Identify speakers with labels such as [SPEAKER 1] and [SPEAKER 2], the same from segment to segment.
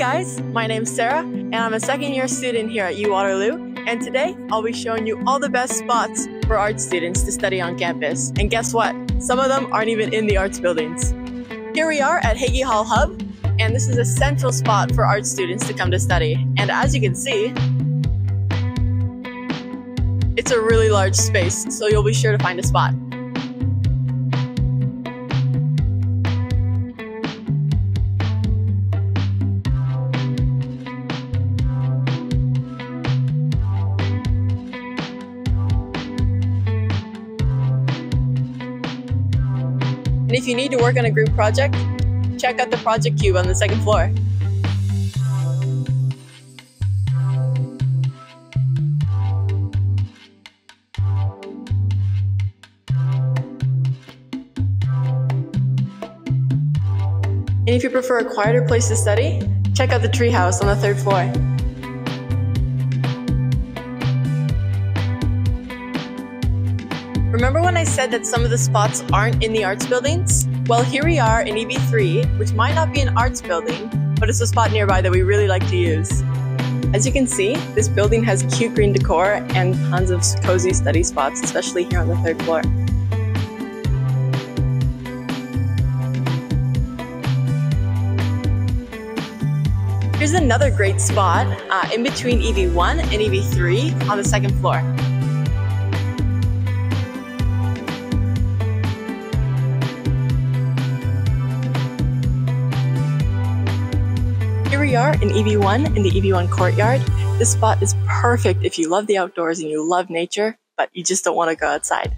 [SPEAKER 1] guys, my name's Sarah, and I'm a second year student here at U Waterloo. And today I'll be showing you all the best spots for art students to study on campus. And guess what? Some of them aren't even in the arts buildings. Here we are at Hagey Hall Hub, and this is a central spot for art students to come to study. And as you can see, it's a really large space, so you'll be sure to find a spot. And if you need to work on a group project, check out the project cube on the second floor. And if you prefer a quieter place to study, check out the treehouse on the third floor. Remember when I said that some of the spots aren't in the arts buildings? Well, here we are in EV3, which might not be an arts building, but it's a spot nearby that we really like to use. As you can see, this building has cute green decor and tons of cozy study spots, especially here on the third floor. Here's another great spot uh, in between EV1 and EV3 on the second floor. We are in EV1 in the EV1 courtyard. This spot is perfect if you love the outdoors and you love nature, but you just don't want to go outside.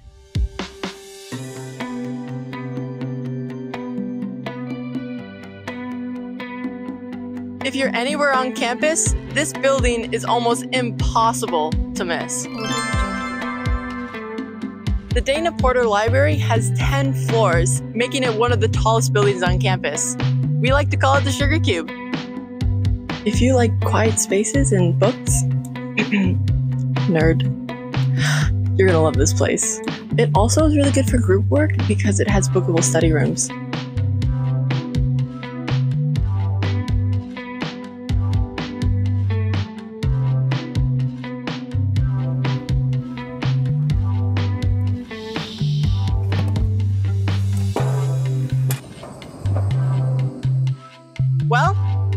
[SPEAKER 1] If you're anywhere on campus, this building is almost impossible to miss. The Dana Porter Library has 10 floors, making it one of the tallest buildings on campus. We like to call it the Sugar Cube. If you like quiet spaces and books, nerd, you're gonna love this place. It also is really good for group work because it has bookable study rooms.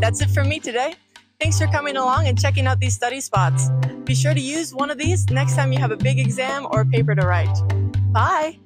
[SPEAKER 1] That's it for me today. Thanks for coming along and checking out these study spots. Be sure to use one of these next time you have a big exam or a paper to write. Bye!